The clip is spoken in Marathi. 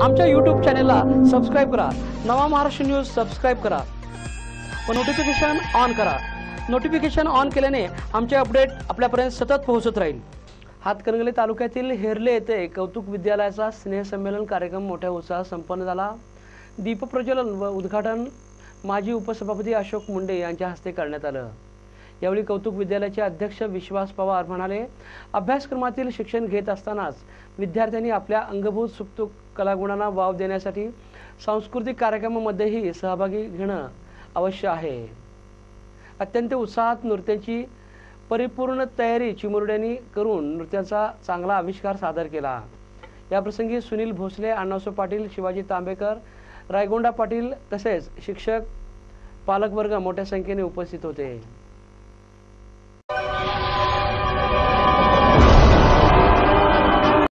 आमच्या यूट्यूब चॅनेलला सबस्क्राईब करा. नवा महाराष्ट्र न्यूज सबस्क्राईब करा. व नोटिफिकेशन ऑन करा. नोटिफिकेशन ऑन केल्याने आमचे अपडेट आपल्यापर्यंत सतत पोहोचत राहील. हातकणंगले तालुक्यातील हेरले येथे कौतुक विद्यालयाचा स्नेहसंमेलन कार्यक्रम मोठ्या उत्साहात संपन्न झाला. दीपप्रज्वलन व उद्घाटन माजी उपसभापती अशोक मुंडे यांच्या हस्ते करण्यात आलं. यावेळी कौतुक विद्यालयाचे अध्यक्ष विश्वास पवार म्हणाले अभ्यासक्रमातील शिक्षण घेत असतानाच विद्यार्थ्यांनी आपल्या अंगभूत सुप्तुक कलागुणांना वाव देण्यासाठी सांस्कृतिक कार्यक्रमामध्येही सहभागी घेणं अवश्य आहे. अत्यंत उत्साहात नृत्याची परिपूर्ण तयारी चिमुरड्यांनी करून नृत्याचा चांगला आविष्कार सादर केला. याप्रसंगी सुनील भोसले अण्णासो पाटील शिवाजी तांबेकर रायगोंडा पाटील तसेच शिक्षक पालकवर्ग मोठ्या संख्येने उपस्थित होते.